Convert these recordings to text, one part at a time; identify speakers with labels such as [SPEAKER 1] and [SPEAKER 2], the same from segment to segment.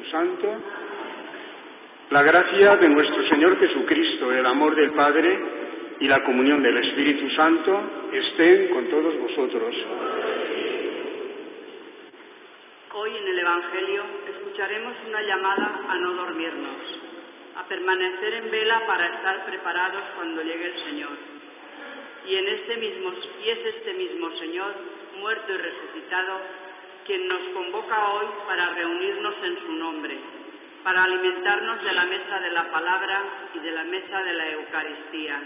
[SPEAKER 1] Espíritu Santo, la gracia de nuestro Señor Jesucristo, el amor del Padre y la comunión del Espíritu Santo estén con todos vosotros.
[SPEAKER 2] Hoy en el Evangelio escucharemos una llamada a no dormirnos, a permanecer en vela para estar preparados cuando llegue el Señor. Y, en este mismo, y es este mismo Señor, muerto y resucitado, quien nos convoca hoy para reunirnos en su nombre, para alimentarnos de la mesa de la palabra y de la mesa de la Eucaristía.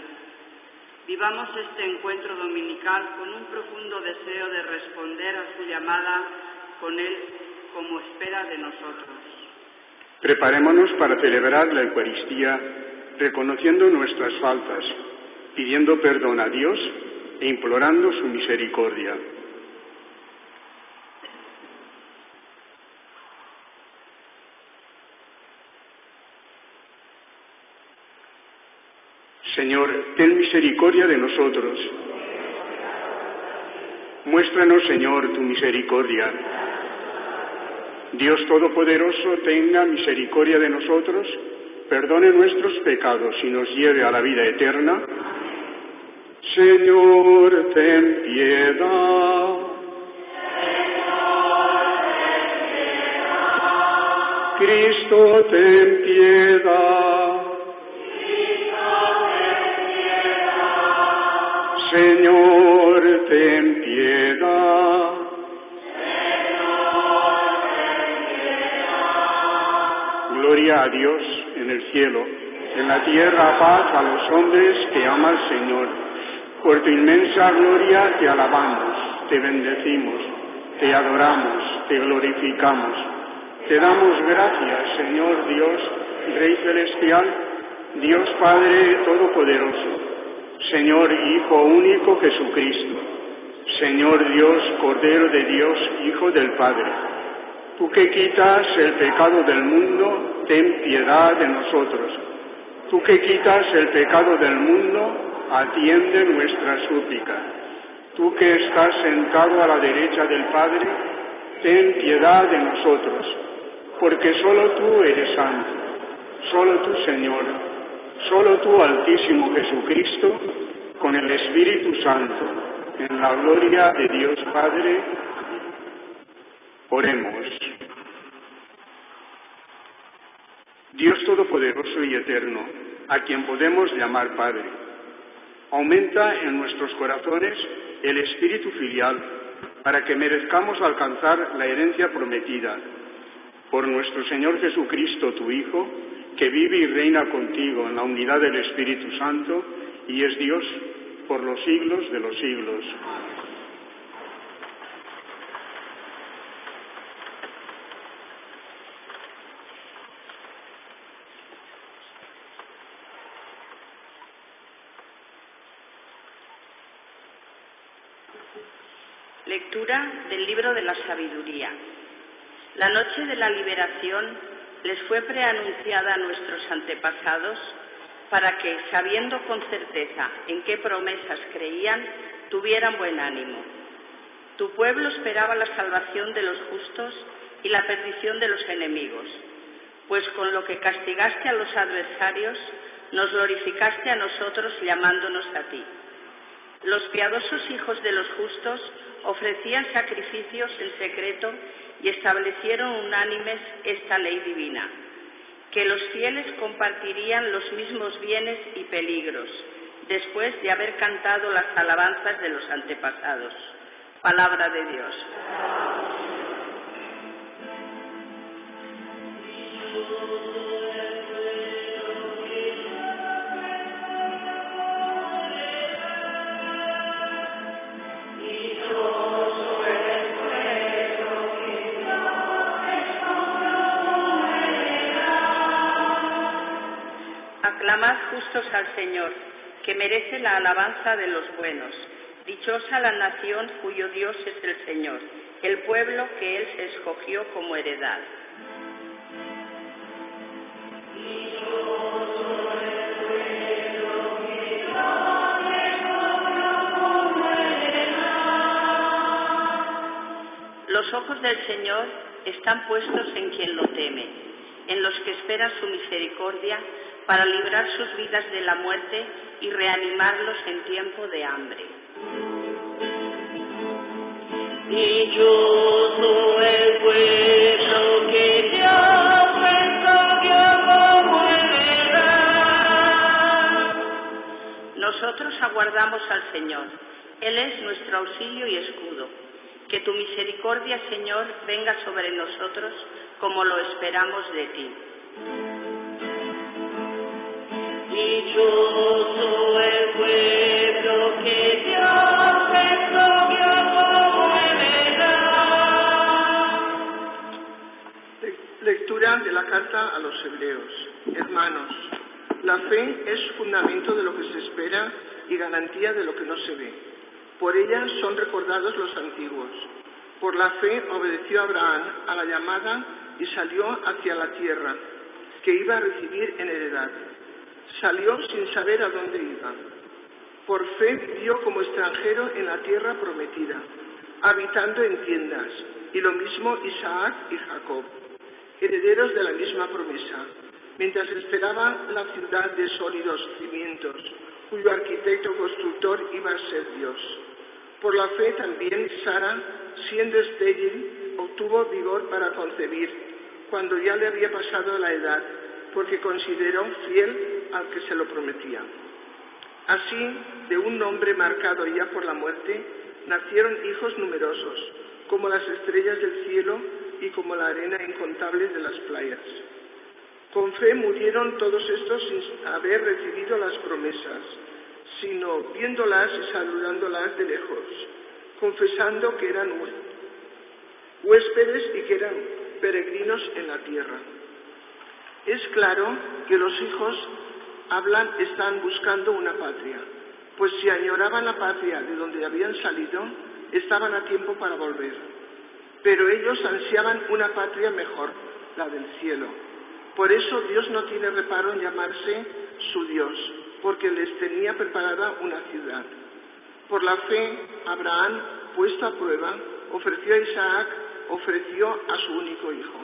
[SPEAKER 2] Vivamos este encuentro dominical con un profundo deseo de responder a su llamada con Él como espera de nosotros.
[SPEAKER 1] Preparémonos para celebrar la Eucaristía reconociendo nuestras faltas, pidiendo perdón a Dios e implorando su misericordia. Señor, ten misericordia de nosotros. Muéstranos, Señor, tu misericordia. Dios Todopoderoso, tenga misericordia de nosotros, perdone nuestros pecados y nos lleve a la vida eterna. Señor, ten piedad. Cristo, ten piedad. Señor, ten piedad. Gloria a Dios en el cielo, en la tierra paz a los hombres que ama al Señor. Por tu inmensa gloria te alabamos, te bendecimos, te adoramos, te glorificamos. Te damos gracias, Señor Dios, Rey Celestial, Dios Padre Todopoderoso, Señor Hijo único Jesucristo, Señor Dios, Cordero de Dios, Hijo del Padre. Tú que quitas el pecado del mundo, ten piedad de nosotros. Tú que quitas el pecado del mundo, atiende nuestra súplica. Tú que estás sentado a la derecha del Padre, ten piedad de nosotros, porque solo tú eres santo, solo tú Señor, solo tú Altísimo Jesucristo, con el Espíritu Santo, en la gloria de Dios Padre, Oremos. Dios Todopoderoso y Eterno, a quien podemos llamar Padre, aumenta en nuestros corazones el espíritu filial para que merezcamos alcanzar la herencia prometida. Por nuestro Señor Jesucristo, tu Hijo, que vive y reina contigo en la unidad del Espíritu Santo y es Dios por los siglos de los siglos.
[SPEAKER 2] Lectura del libro de la sabiduría. La noche de la liberación les fue preanunciada a nuestros antepasados para que, sabiendo con certeza en qué promesas creían, tuvieran buen ánimo. Tu pueblo esperaba la salvación de los justos y la perdición de los enemigos, pues con lo que castigaste a los adversarios, nos glorificaste a nosotros llamándonos a ti. Los piadosos hijos de los justos ofrecían sacrificios en secreto y establecieron unánimes esta ley divina, que los fieles compartirían los mismos bienes y peligros, después de haber cantado las alabanzas de los antepasados. Palabra de Dios. justos al Señor, que merece la alabanza de los buenos. Dichosa la nación cuyo Dios es el Señor, el pueblo que Él se escogió como heredad. Los ojos del Señor están puestos en quien lo teme, en los que esperan su misericordia para librar sus vidas de la muerte y reanimarlos en tiempo de hambre.
[SPEAKER 3] Y yo soy el pueblo que Dios.
[SPEAKER 2] Nosotros aguardamos al Señor. Él es nuestro auxilio y escudo. Que tu misericordia, Señor, venga sobre nosotros como lo esperamos de ti.
[SPEAKER 4] Lectura de la carta a los hebreos. Hermanos, la fe es fundamento de lo que se espera y garantía de lo que no se ve. Por ella son recordados los antiguos. Por la fe obedeció Abraham a la llamada y salió hacia la tierra que iba a recibir en heredad. Salió sin saber a dónde iba. Por fe vivió como extranjero en la tierra prometida, habitando en tiendas, y lo mismo Isaac y Jacob, herederos de la misma promesa, mientras esperaba la ciudad de sólidos cimientos, cuyo arquitecto constructor iba a ser Dios. Por la fe también Sara, siendo estéril, obtuvo vigor para concebir, cuando ya le había pasado la edad, porque consideró fiel al que se lo prometía. Así, de un hombre marcado ya por la muerte, nacieron hijos numerosos, como las estrellas del cielo y como la arena incontable de las playas. Con fe murieron todos estos sin haber recibido las promesas, sino viéndolas y saludándolas de lejos, confesando que eran huéspedes y que eran peregrinos en la tierra. Es claro que los hijos hablan, están buscando una patria, pues si añoraban la patria de donde habían salido, estaban a tiempo para volver. Pero ellos ansiaban una patria mejor, la del cielo. Por eso Dios no tiene reparo en llamarse su Dios, porque les tenía preparada una ciudad. Por la fe, Abraham, puesto a prueba, ofreció a Isaac, ofreció a su único hijo,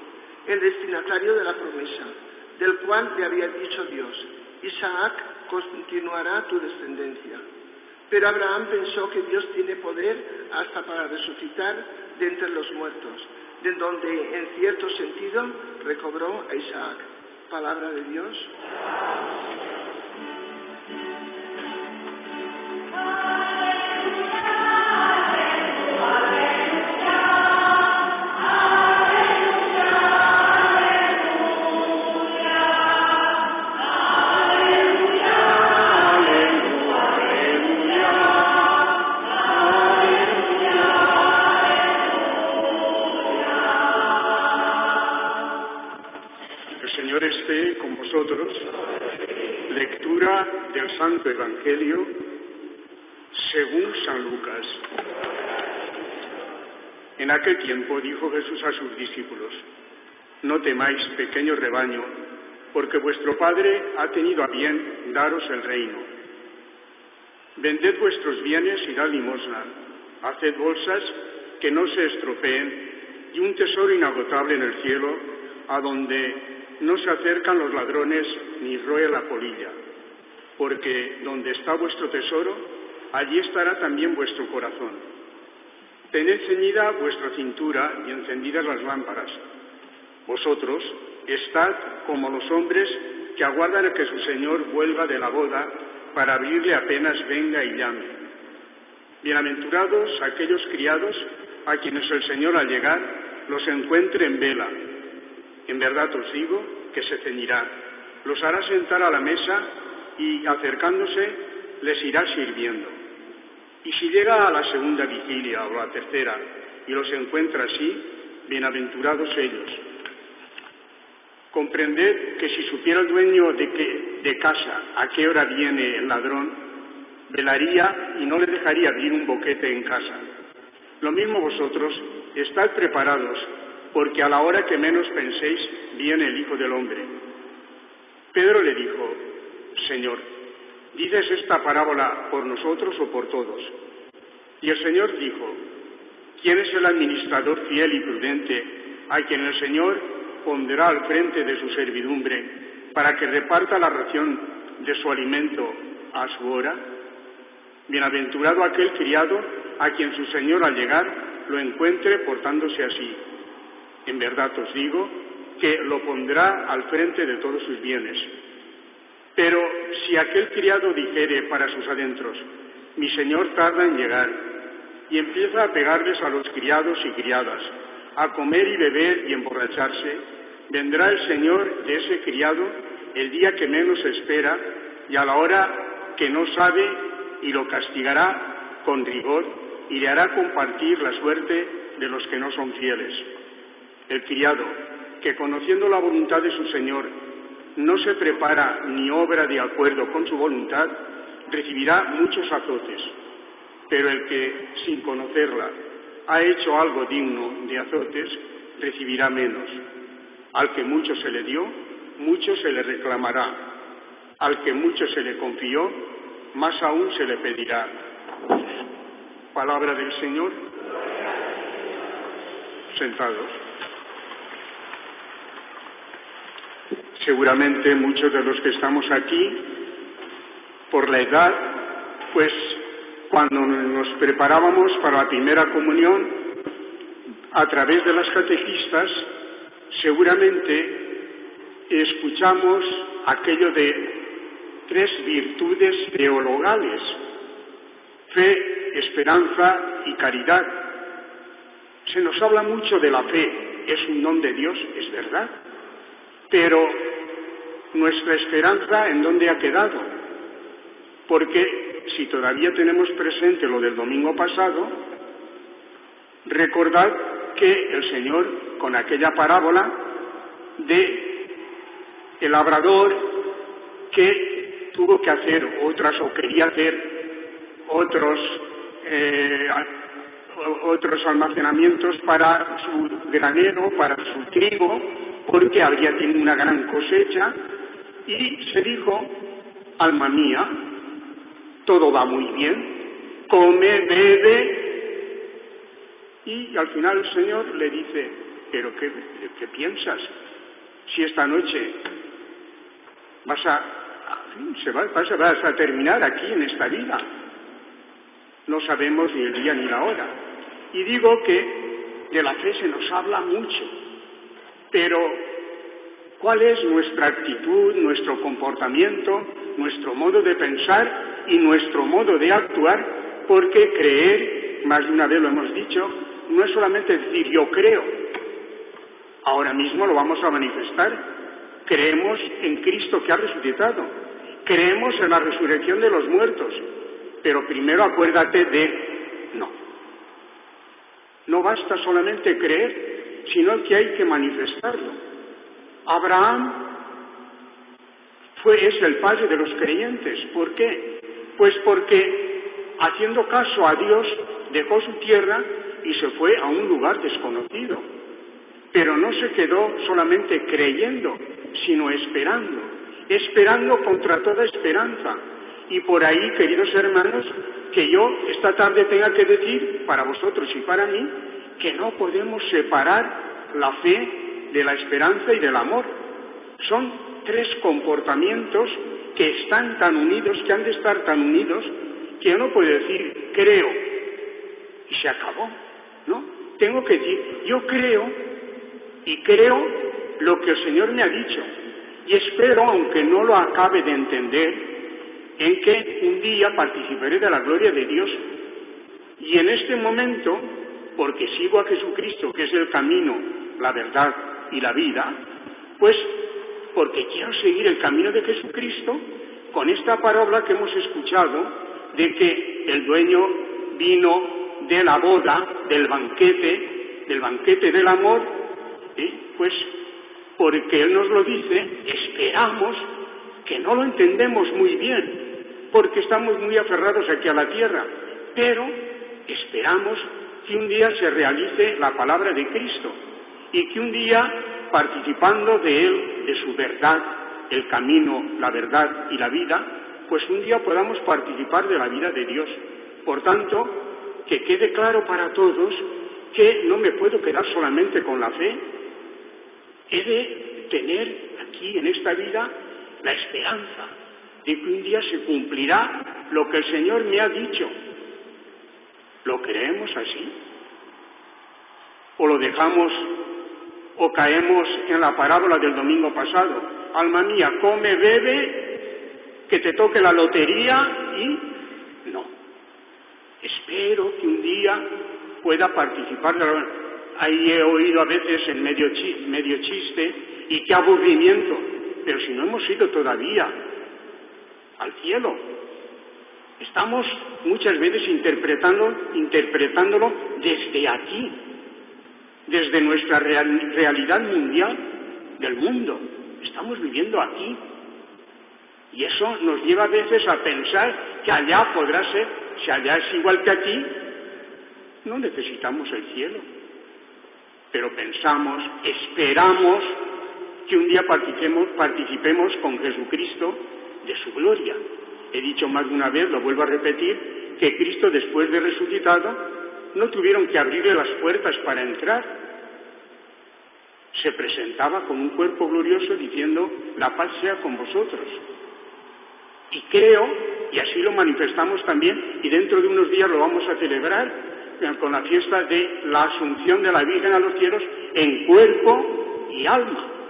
[SPEAKER 4] el destinatario de la promesa, del cual le había dicho Dios, Isaac continuará tu descendencia. Pero Abraham pensó que Dios tiene poder hasta para resucitar de entre los muertos, de donde en cierto sentido recobró a Isaac. Palabra de Dios.
[SPEAKER 1] Esté con vosotros. Lectura del Santo Evangelio según San Lucas. En aquel tiempo dijo Jesús a sus discípulos, no temáis, pequeño rebaño, porque vuestro Padre ha tenido a bien daros el reino. Vended vuestros bienes y dad limosna, haced bolsas que no se estropeen y un tesoro inagotable en el cielo, a donde no se acercan los ladrones ni roe la polilla, porque donde está vuestro tesoro, allí estará también vuestro corazón. Tened ceñida vuestra cintura y encendidas las lámparas. Vosotros estad como los hombres que aguardan a que su Señor vuelva de la boda para abrirle apenas venga y llame. Bienaventurados aquellos criados a quienes el Señor al llegar los encuentre en vela. En verdad os digo que se ceñirá, los hará sentar a la mesa y acercándose les irá sirviendo. Y si llega a la segunda vigilia o la tercera y los encuentra así, bienaventurados ellos. Comprended que si supiera el dueño de, que, de casa a qué hora viene el ladrón, velaría y no le dejaría abrir un boquete en casa. Lo mismo vosotros, estad preparados, porque a la hora que menos penséis viene el Hijo del Hombre. Pedro le dijo, Señor, ¿dices esta parábola por nosotros o por todos? Y el Señor dijo, ¿Quién es el administrador fiel y prudente a quien el Señor pondrá al frente de su servidumbre para que reparta la ración de su alimento a su hora? Bienaventurado aquel criado a quien su Señor al llegar lo encuentre portándose así. En verdad os digo que lo pondrá al frente de todos sus bienes. Pero si aquel criado dijere para sus adentros, mi Señor tarda en llegar, y empieza a pegarles a los criados y criadas, a comer y beber y emborracharse, vendrá el Señor de ese criado el día que menos espera y a la hora que no sabe y lo castigará con rigor y le hará compartir la suerte de los que no son fieles. El criado, que conociendo la voluntad de su Señor, no se prepara ni obra de acuerdo con su voluntad, recibirá muchos azotes. Pero el que, sin conocerla, ha hecho algo digno de azotes, recibirá menos. Al que mucho se le dio, mucho se le reclamará. Al que mucho se le confió, más aún se le pedirá. Palabra del Señor. Sentados. Seguramente muchos de los que estamos aquí, por la edad, pues cuando nos preparábamos para la primera comunión, a través de las catequistas, seguramente escuchamos aquello de tres virtudes teologales, fe, esperanza y caridad. Se nos habla mucho de la fe, es un don de Dios, es verdad, pero nuestra esperanza en dónde ha quedado. Porque si todavía tenemos presente lo del domingo pasado, recordad que el Señor, con aquella parábola de el labrador que tuvo que hacer otras o quería hacer otros eh, otros almacenamientos para su granero, para su trigo, porque habría tenido una gran cosecha, y se dijo, alma mía, todo va muy bien, come, bebe, y al final el Señor le dice, pero ¿qué, piensas? Si esta noche vas a, se va, vas a terminar aquí en esta vida, no sabemos ni el día ni la hora. Y digo que de la fe se nos habla mucho, pero ¿cuál es nuestra actitud, nuestro comportamiento, nuestro modo de pensar y nuestro modo de actuar? Porque creer, más de una vez lo hemos dicho, no es solamente decir yo creo. Ahora mismo lo vamos a manifestar. Creemos en Cristo que ha resucitado. Creemos en la resurrección de los muertos. Pero primero acuérdate de no. No basta solamente creer, sino que hay que manifestarlo. Abraham fue, es el padre de los creyentes. ¿Por qué? Pues porque haciendo caso a Dios dejó su tierra y se fue a un lugar desconocido. Pero no se quedó solamente creyendo, sino esperando, esperando contra toda esperanza. Y por ahí, queridos hermanos, que yo esta tarde tenga que decir para vosotros y para mí que no podemos separar la fe de la esperanza y del amor. Son tres comportamientos que están tan unidos, que han de estar tan unidos, que yo no puedo decir creo y se acabó, ¿no? Tengo que decir yo creo y creo lo que el Señor me ha dicho y espero, aunque no lo acabe de entender, en que un día participaré de la gloria de Dios. Y en este momento, porque sigo a Jesucristo, que es el camino, la verdad y la vida, pues porque quiero seguir el camino de Jesucristo, con esta parábola que hemos escuchado de que el dueño vino de la boda, del banquete, del banquete del amor, ¿eh? pues porque Él nos lo dice, esperamos que no lo entendemos muy bien, porque estamos muy aferrados aquí a la tierra, pero esperamos que un día se realice la palabra de Cristo y que un día, participando de Él, de su verdad, el camino, la verdad y la vida, pues un día podamos participar de la vida de Dios. Por tanto, que quede claro para todos que no me puedo quedar solamente con la fe, he de tener aquí en esta vida la esperanza de que un día se cumplirá lo que el Señor me ha dicho. ¿Lo creemos así? ¿O lo dejamos o caemos en la parábola del domingo pasado? Alma mía, come, bebe, que te toque la lotería y no. Espero que un día pueda participar de la... Ahí he oído a veces en medio, medio chiste y qué aburrimiento, pero si no hemos ido todavía al cielo, estamos muchas veces interpretando, interpretándolo desde aquí, desde nuestra realidad mundial del mundo. Estamos viviendo aquí. Y eso nos lleva a veces a pensar que allá podrá ser, si allá es igual que aquí, no necesitamos el cielo. Pero pensamos, esperamos que un día participemos, participemos con Jesucristo de su gloria. He dicho más de una vez, lo vuelvo a repetir, que Cristo después de resucitado no tuvieron que abrirle las puertas para entrar. Se presentaba con un cuerpo glorioso diciendo, la paz sea con vosotros. Y creo, y así lo manifestamos también, y dentro de unos días lo vamos a celebrar, con la fiesta de la asunción de la Virgen a los cielos en cuerpo y alma.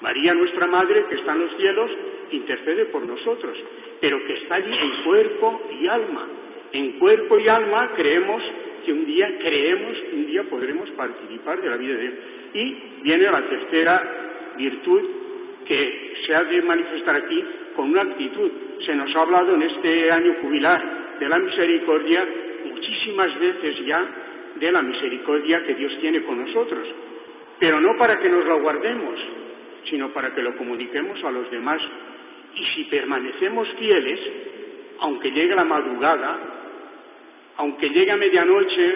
[SPEAKER 1] María, nuestra Madre, que está en los cielos, intercede por nosotros, pero que está allí en cuerpo y alma. En cuerpo y alma creemos que un día, creemos un día podremos participar de la vida de Dios. Y viene la tercera virtud que se ha de manifestar aquí con una actitud. Se nos ha hablado en este año jubilar de la misericordia muchísimas veces ya de la misericordia que Dios tiene con nosotros, pero no para que nos lo guardemos, sino para que lo comuniquemos a los demás. Y si permanecemos fieles, aunque llegue la madrugada, aunque llegue a medianoche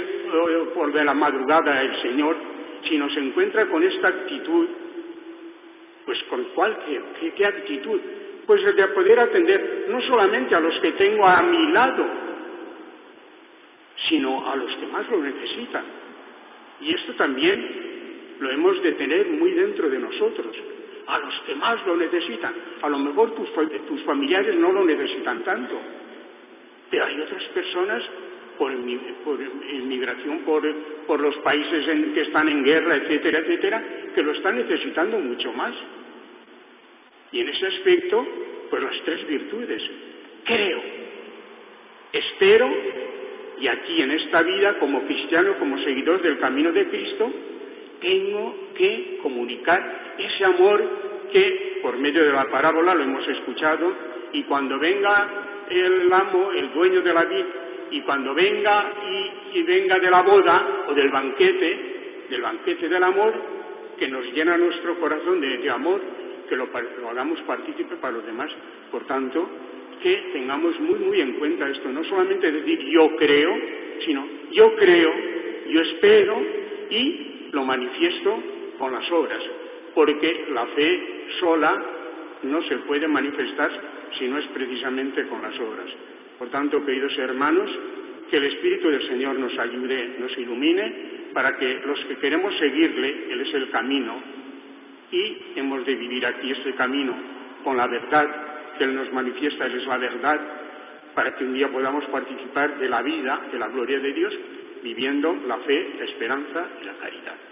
[SPEAKER 1] por de la madrugada el Señor, si nos encuentra con esta actitud, pues con cuál, qué, qué actitud, pues de poder atender no solamente a los que tengo a mi lado, sino a los que más lo necesitan. Y esto también lo hemos de tener muy dentro de nosotros, a los que más lo necesitan. A lo mejor tus, familiares no lo necesitan tanto, pero hay otras personas por, por inmigración, por, por los países en, que están en guerra, etcétera, etcétera, que lo están necesitando mucho más. Y en ese aspecto, pues las tres virtudes. Creo, espero y aquí en esta vida, como cristiano, como seguidor del camino de Cristo, tengo que comunicar ese amor que por medio de la parábola lo hemos escuchado y cuando venga el amo, el dueño de la vida, y cuando venga y, venga de la boda o del banquete, del banquete del amor, que nos llena nuestro corazón de, amor, que lo, lo hagamos partícipe para los demás. Por tanto, que tengamos muy, muy en cuenta esto. No solamente decir yo creo, sino yo creo, yo espero y lo manifiesto con las obras. Porque la fe sola no se puede manifestar si no es precisamente con las obras. Por tanto, queridos hermanos, que el Espíritu del Señor nos ayude, nos ilumine, para que los que queremos seguirle, Él es el camino, y hemos de vivir aquí este camino con la verdad que Él nos manifiesta, Él es la verdad, para que un día podamos participar de la vida, de la gloria de Dios, viviendo la fe, la esperanza y la caridad.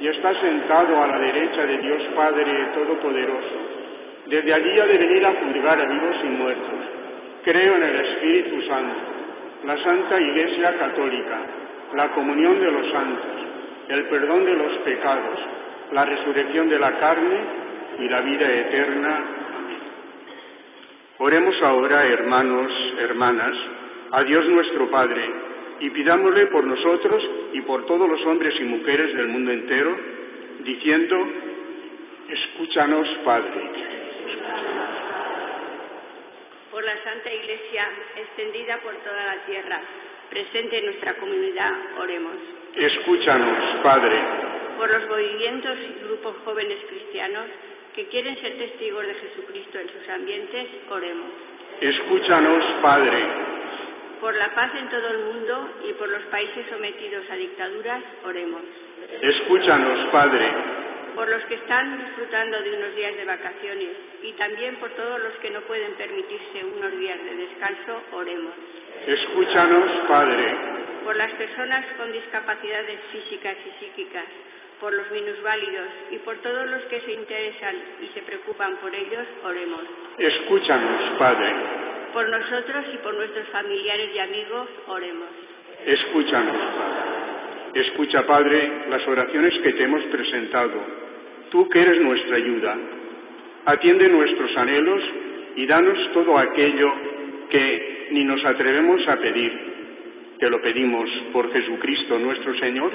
[SPEAKER 1] y está sentado a la derecha de Dios Padre Todopoderoso. Desde allí ha de venir a juzgar a vivos y muertos. Creo en el Espíritu Santo, la Santa Iglesia Católica, la comunión de los santos, el perdón de los pecados, la resurrección de la carne y la vida eterna. Amén. Oremos ahora, hermanos, hermanas, a Dios nuestro Padre, y pidámosle por nosotros y por todos los hombres y mujeres del mundo entero, diciendo, escúchanos, Padre.
[SPEAKER 2] Por la Santa Iglesia extendida por toda la tierra, presente en nuestra comunidad, oremos.
[SPEAKER 1] Escúchanos, Padre.
[SPEAKER 2] Por los movimientos y grupos jóvenes cristianos que quieren ser testigos de Jesucristo en sus ambientes, oremos.
[SPEAKER 1] Escúchanos, Padre.
[SPEAKER 2] Por la paz en todo el mundo y por los países sometidos a dictaduras, oremos.
[SPEAKER 1] Escúchanos, Padre.
[SPEAKER 2] Por los que están disfrutando de unos días de vacaciones y también por todos los que no pueden permitirse unos días de descanso, oremos.
[SPEAKER 1] Escúchanos, Padre.
[SPEAKER 2] Por las personas con discapacidades físicas y psíquicas, por los minusválidos y por todos los que se interesan y se preocupan por ellos, oremos.
[SPEAKER 1] Escúchanos, Padre.
[SPEAKER 2] Por nosotros y por nuestros familiares y amigos, oremos.
[SPEAKER 1] Escúchanos. Escucha, Padre, las oraciones que te hemos presentado. Tú que eres nuestra ayuda. Atiende nuestros anhelos y danos todo aquello que ni nos atrevemos a pedir. Te lo pedimos por Jesucristo nuestro Señor.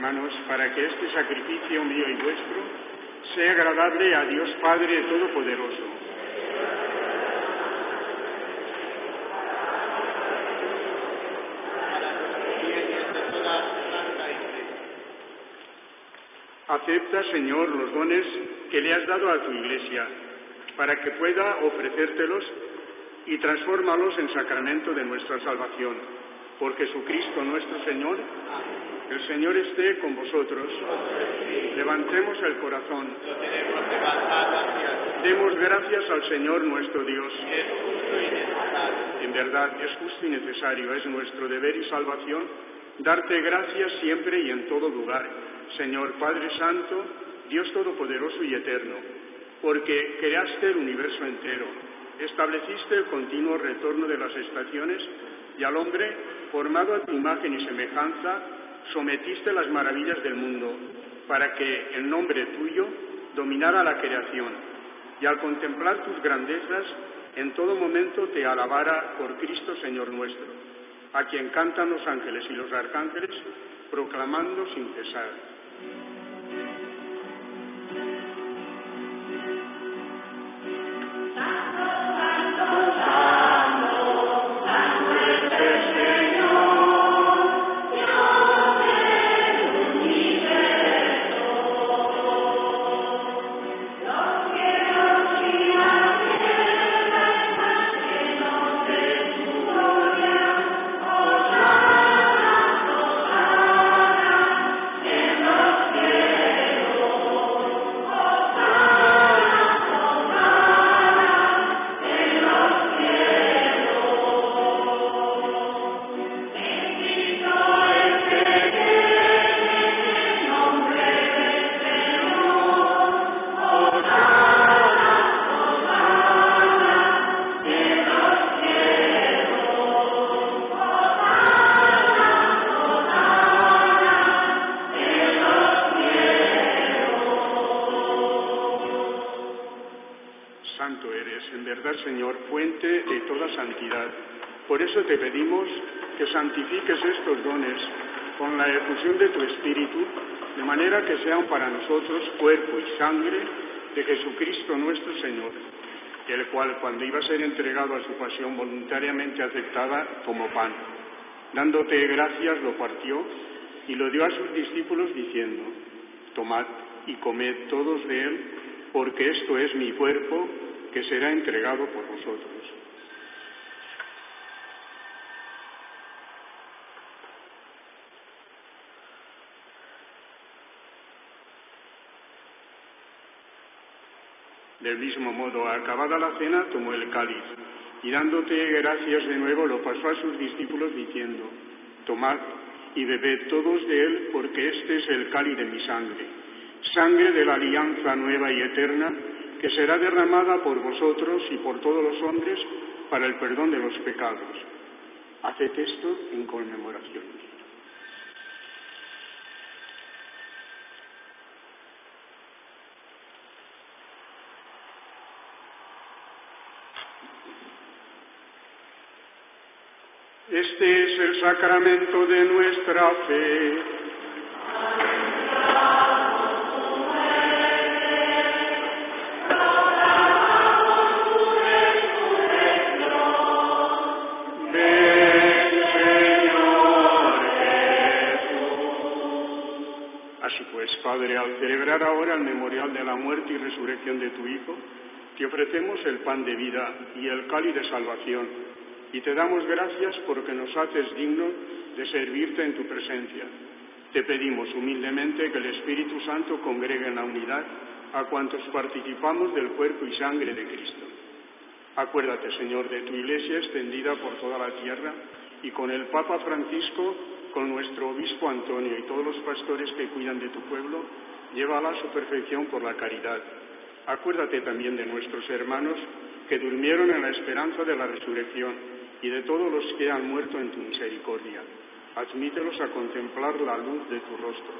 [SPEAKER 1] Hermanos, para que este sacrificio mío y vuestro sea agradable a Dios Padre Todopoderoso. Acepta, Señor, los dones que le has dado a tu Iglesia, para que pueda ofrecértelos y transfórmalos en sacramento de nuestra salvación. Por Jesucristo nuestro Señor. El Señor esté con vosotros. Levantemos el corazón. Demos gracias al Señor nuestro Dios. En verdad es justo y necesario, es nuestro deber y salvación darte gracias siempre y en todo lugar, Señor Padre Santo, Dios Todopoderoso y Eterno, porque creaste el universo entero, estableciste el continuo retorno de las estaciones y al hombre, formado a tu imagen y semejanza, sometiste las maravillas del mundo, para que en nombre tuyo dominara la creación, y al contemplar tus grandezas, en todo momento te alabara por Cristo Señor nuestro, a quien cantan los ángeles y los arcángeles, proclamando sin cesar. Toda santidad. Por eso te pedimos que santifiques estos dones con la efusión de tu Espíritu, de manera que sean para nosotros cuerpo y sangre de Jesucristo nuestro Señor, el cual cuando iba a ser entregado a su pasión voluntariamente aceptada como pan. Dándote gracias lo partió y lo dio a sus discípulos diciendo, tomad y comed todos de él, porque esto es mi cuerpo que será entregado por vosotros. Del mismo modo, acabada la cena, tomó el cáliz y dándote gracias de nuevo lo pasó a sus discípulos diciendo, tomad y bebed todos de él, porque este es el cáliz de mi sangre, sangre de la alianza nueva y eterna, que será derramada por vosotros y por todos los hombres para el perdón de los pecados. Haced esto en conmemoración. Este es el sacramento de nuestra fe. Ven, Señor. Así pues, Padre, al celebrar ahora el memorial de la muerte y resurrección de tu Hijo, te ofrecemos el pan de vida y el cáliz de salvación, y te damos gracias porque nos haces dignos de servirte en tu presencia. Te pedimos humildemente que el Espíritu Santo congregue en la unidad a cuantos participamos del cuerpo y sangre de Cristo. Acuérdate, Señor, de tu iglesia extendida por toda la tierra y con el Papa Francisco, con nuestro obispo Antonio y todos los pastores que cuidan de tu pueblo, llévala a su perfección por la caridad. Acuérdate también de nuestros hermanos que durmieron en la esperanza de la resurrección y de todos los que han muerto en tu misericordia. Admítelos a contemplar la luz de tu rostro.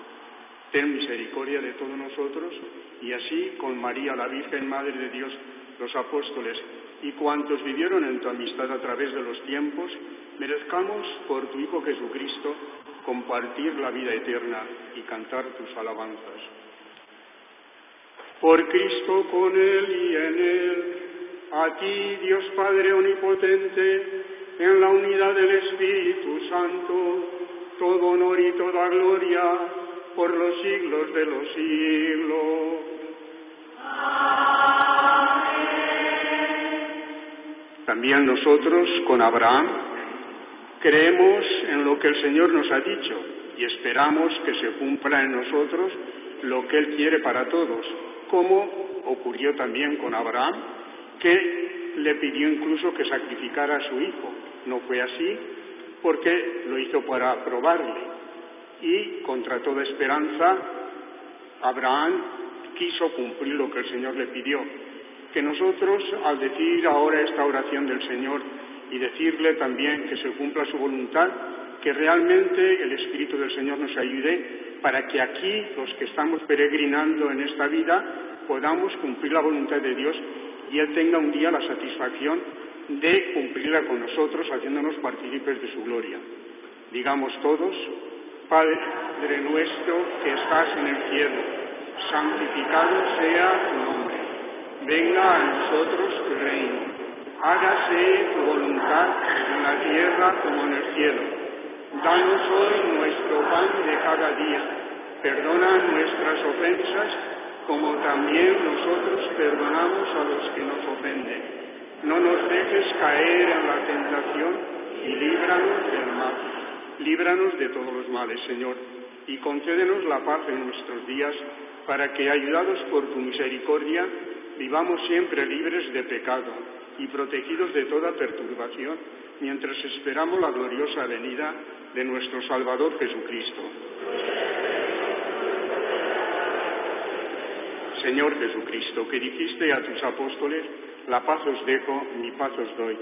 [SPEAKER 1] Ten misericordia de todos nosotros y así con María, la Virgen Madre de Dios, los apóstoles y cuantos vivieron en tu amistad a través de los tiempos, merezcamos por tu Hijo Jesucristo compartir la vida eterna y cantar tus alabanzas. Por Cristo, con Él y en Él, a ti, Dios Padre Omnipotente, en la unidad del Espíritu Santo, todo honor y toda gloria por los siglos de los siglos. También nosotros, con Abraham, creemos en lo que el Señor nos ha dicho y esperamos que se cumpla en nosotros lo que Él quiere para todos, como ocurrió también con Abraham, que le pidió incluso que sacrificara a su hijo. No fue así porque lo hizo para probarle. Y contra toda esperanza, Abraham quiso cumplir lo que el Señor le pidió. Que nosotros, al decir ahora esta oración del Señor y decirle también que se cumpla su voluntad, que realmente el Espíritu del Señor nos ayude para que aquí, los que estamos peregrinando en esta vida, podamos cumplir la voluntad de Dios y Él tenga un día la satisfacción de cumplirla con nosotros, haciéndonos partícipes de su gloria. Digamos todos, Padre nuestro que estás en el cielo, santificado sea tu nombre, venga a nosotros tu reino, hágase tu voluntad en la tierra como en el cielo. Danos hoy nuestro pan de cada día, perdona nuestras ofensas como también nosotros perdonamos a los que nos ofenden. No nos dejes caer en la tentación y líbranos del mal. Líbranos de todos los males, Señor, y concédenos la paz en nuestros días, para que, ayudados por tu misericordia, vivamos siempre libres de pecado y protegidos de toda perturbación, mientras esperamos la gloriosa venida de nuestro Salvador Jesucristo. Señor Jesucristo, que dijiste a tus apóstoles, la paz os dejo, mi paz os doy.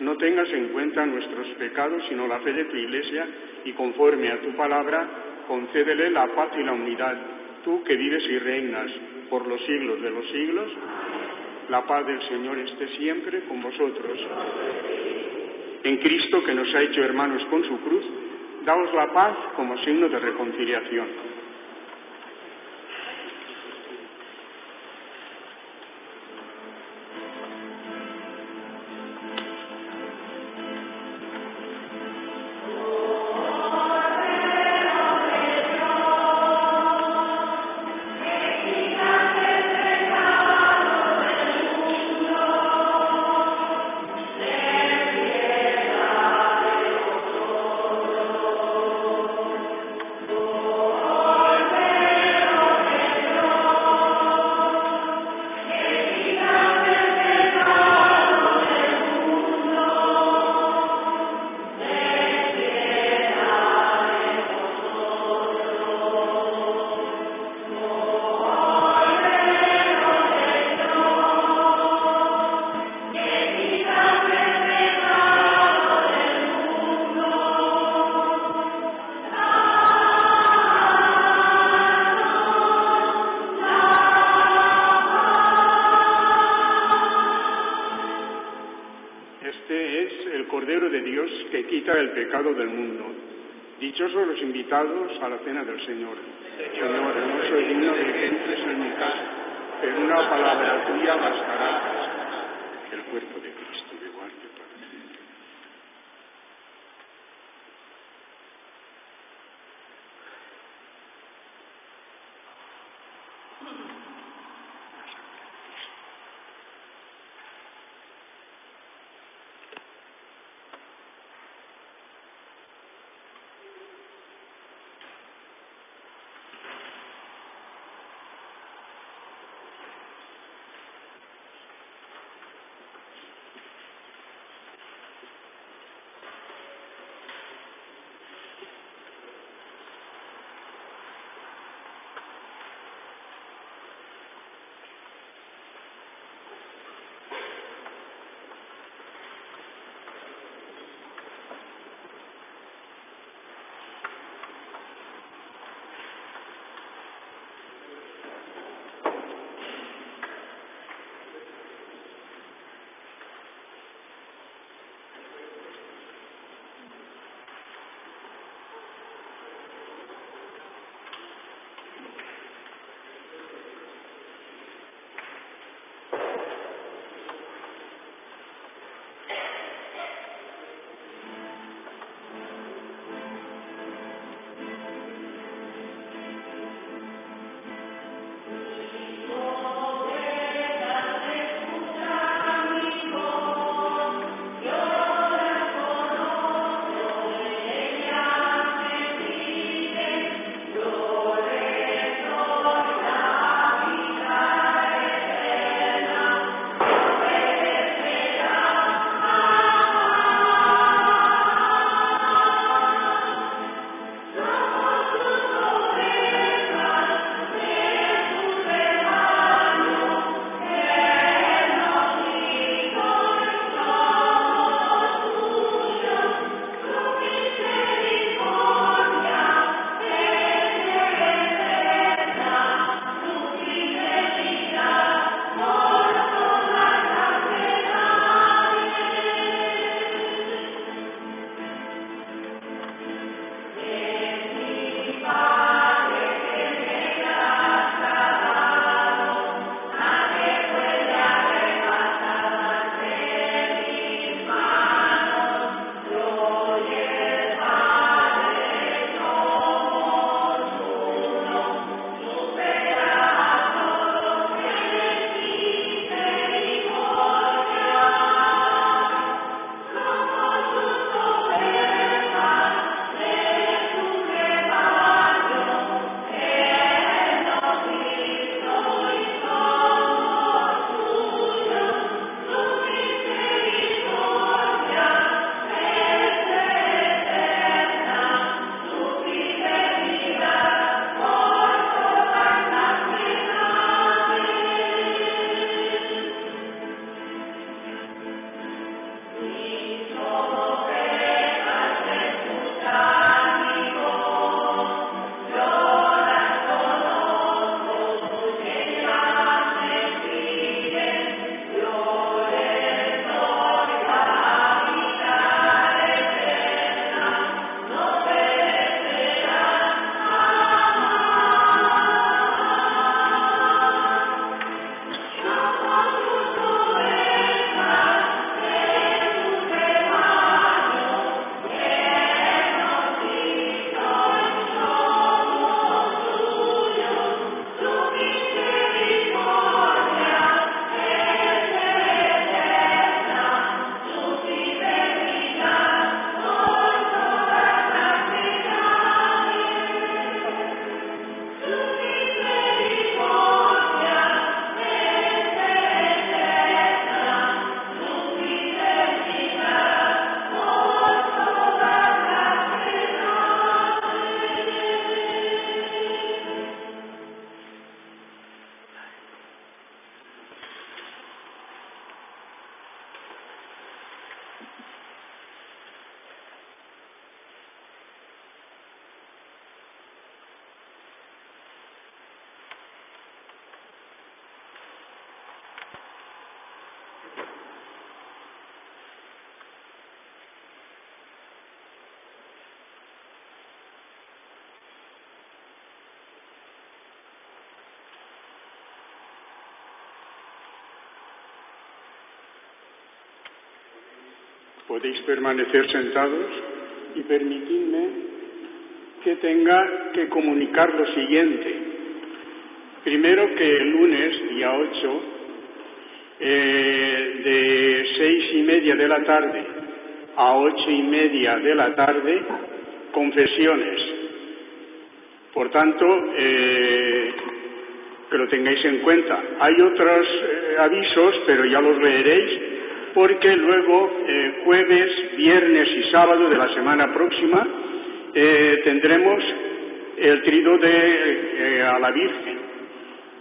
[SPEAKER 1] No tengas en cuenta nuestros pecados, sino la fe de tu Iglesia, y conforme a tu palabra, concédele la paz y la unidad, tú que vives y reinas por los siglos de los siglos. La paz del Señor esté siempre con vosotros. En Cristo, que nos ha hecho hermanos con su cruz, daos la paz como signo de reconciliación. Dichosos los invitados a la cena del Señor. Señor, no soy digno de que entres en mi casa, pero una palabra tuya bastará. Podéis permanecer sentados y permitidme que tenga que comunicar lo siguiente. Primero que el lunes, día 8, eh, de seis y media de la tarde a ocho y media de la tarde, confesiones. Por tanto, eh, que lo tengáis en cuenta. Hay otros eh, avisos, pero ya los leeréis, porque luego, eh, jueves, viernes y sábado de la semana próxima, tendremos el trido de, a la Virgen.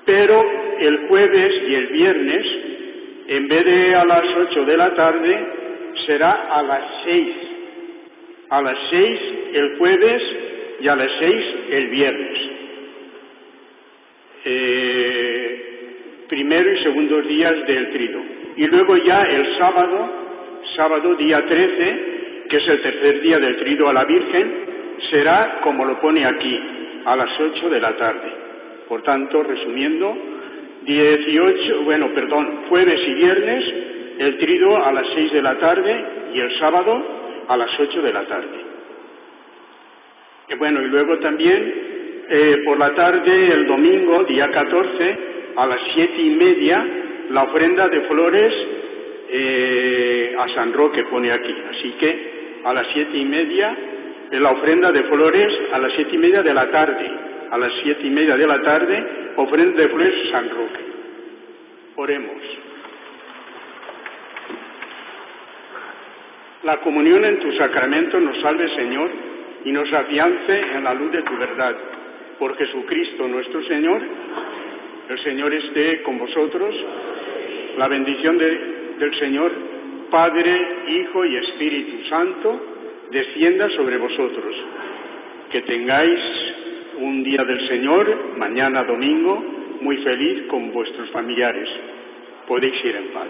[SPEAKER 1] Pero el jueves y el viernes, en vez de a las ocho de la tarde, será a las seis. A las seis el jueves y a las seis el viernes. Eh, primero y segundos días del trido. Y luego ya el sábado, sábado día 13, que es el tercer día del trido a la Virgen, será como lo pone aquí, a las ocho de la tarde. Por tanto, resumiendo, 18, bueno, perdón, jueves y viernes, el trido a las seis de la tarde y el sábado a las ocho de la tarde. Y bueno, y luego también eh, por la tarde, el domingo, día 14, a las siete y media, la ofrenda de flores eh, a San Roque pone aquí. Así que a las siete y media, eh, la ofrenda de flores a las siete y media de la tarde. A las siete y media de la tarde, ofrenda de flores a San Roque. Oremos. La comunión en tu sacramento nos salve, Señor, y nos afiance en la luz de tu verdad. Por Jesucristo nuestro Señor, el Señor esté con vosotros. La bendición del Señor, Padre, Hijo y Espíritu Santo, descienda sobre vosotros. Que tengáis un día del Señor, mañana domingo, muy feliz con vuestros familiares. Podéis ir en paz.